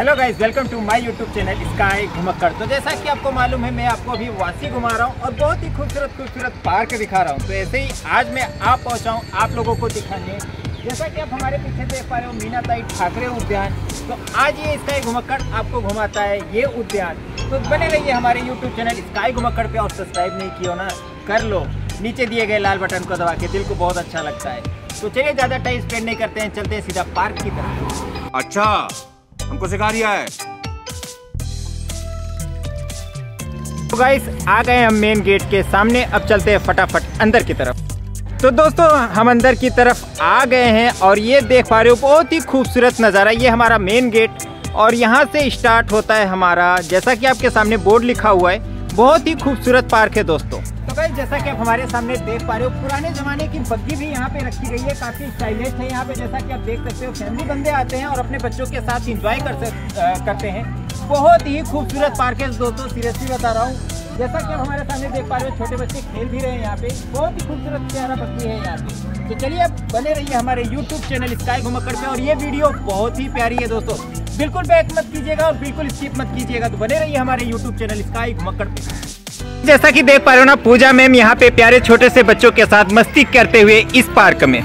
Hello guys welcome to my YouTube channel sky Ghumakkad तो जैसा कि आपको मालूम है, मैं आपको अभी वासी घुमा रहा हूँ और बहुत ही खूबसूरत खूबसूरत पार्क दिखा रहा हूँ। तो ऐसे ही आज मैं आप पहुँचा हूँ आप लोगों को दिखाने। जैसा कि आप हमारे पीछे देख पा रहे हो मीनाताई ठाकरे उद्यान। तो आज ये स्काई घुमक्कड़ आपको घुमाता है, ये उद्यान। तो बने रहिए हमारे यूट्यूब चैनल स्काई घुमक्कड़ पे, और सब्सक्राइब नहीं किया ना, कर लो। नीचे दिए गए लाल बटन को दबा के दिल को बहुत अच्छा लगता है। तो चलिए, ज़्यादा टाइम स्पेंड नहीं करते हैं, चलते हैं सीधा पार्क की तरफ़। अच्छा। हमको सिखा रिया है। तो गाइस आ गए हम मेन गेट के सामने, अब चलते हैं फटाफट अंदर की तरफ़। तो दोस्तों, हम अंदर की तरफ़ आ गए हैं और ये देख पा रहे हो, बहुत ही खूबसूरत नज़ारा। ये हमारा मेन गेट और यहाँ से स्टार्ट होता है हमारा, जैसा कि आपके सामने बोर्ड लिखा हुआ है, बहुत ही खूबसूरत पार्क है दोस्तों। तो भाई जैसा कि आप हमारे सामने देख पा रहे हो पुराने जमाने की बग्गी भी यहाँ पे रखी गई है काफ़ी स्टाइलिश है यहाँ पे जैसा कि आप देख सकते हो फैमिली बंदे आते हैं और अपने बच्चों के साथ इंजॉय कर सक, करते हैं। बहुत ही खूबसूरत पार्क है दोस्तों सीरियसली बता रहा हूँ। जैसा कि आप हमारे सामने देख पा रहे हो छोटे बच्चे खेल भी रहे हैं यहाँ पे। बहुत ही खूबसूरत प्यारा बस्ती है यहाँ पे। तो चलिए आप बने रहिए हमारे यूट्यूब चैनल स्काई घुमक्कड़ पे और ये वीडियो बहुत ही प्यारी है दोस्तों। बिल्कुल बैक मत कीजिएगा और बिल्कुल स्किप मत कीजिएगा। तो बने रहिए हमारे यूट्यूब चैनल स्काई घुमक्कड़ पे। जैसा कि देख पा रहे हो ना, पूजा मैम यहाँ पे प्यारे छोटे से बच्चों के साथ मस्ती करते हुए इस पार्क में।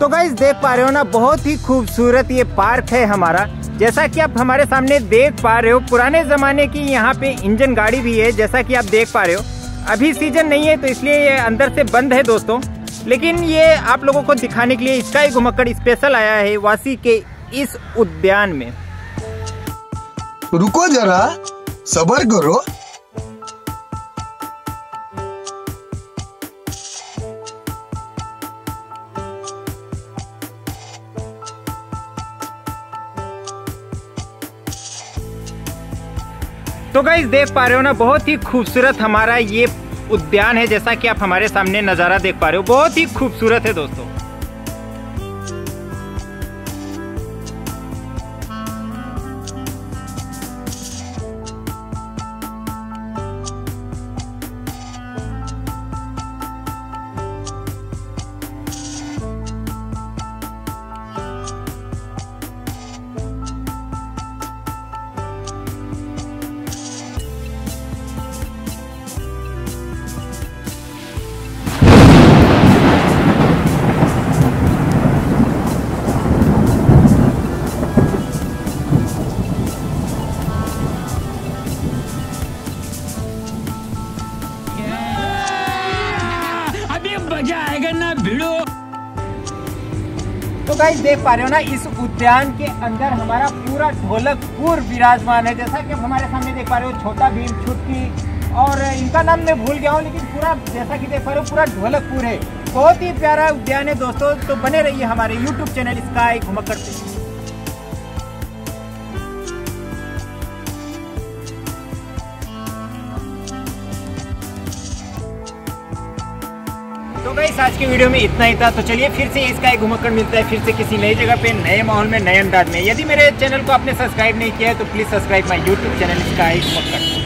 तो गाइज़ देख पा रहे हो ना, बहुत ही खूबसूरत ये पार्क है हमारा। जैसा कि आप हमारे सामने देख पा रहे हो, पुराने जमाने की यहाँ पे इंजन गाड़ी भी है, जैसा कि आप देख पा रहे हो। अभी सीज़न नहीं है तो इसलिए ये अंदर से बंद है दोस्तों। लेकिन ये आप लोगों को दिखाने के लिए स्काई घुमक्कड़ स्पेशल आया है वासी के इस उद्यान में। रुको जरा सबर करो। तो गाइज़ देख पा रहे हो ना बहुत ही खूबसूरत हमारा ये उद्यान है जैसा कि आप हमारे सामने नज़ारा देख पा रहे हो। बहुत ही खूबसूरत है दोस्तों। मज़ा आएगा ना भिड़ो। तो गाइस देख पा रहे हो ना, इस उद्यान के अंदर हमारा पूरा ढोलकपुर विराजमान है। जैसा कि हमारे सामने देख पा रहे हो, छोटा भीम छुटकी, और इनका नाम मैं भूल गया हूँ, लेकिन पूरा, जैसा कि देख पा रहे हो, पूरा ढोलकपुर है। बहुत ही प्यारा उद्यान है दोस्तों तो बने रहिए हमारे यूट्यूब चैनल स्काई घुमक्कड़ तो गाइस आज की वीडियो में इतना ही था। तो चलिए फिर से इसका एक घुमक्कड़ मिलता है, फिर से किसी नई जगह पे, नए माहौल में, नए अंदाज में। यदि मेरे चैनल को आपने सब्सक्राइब नहीं किया है तो please subscribe my YouTube channel इसका एक घुमक्कड़।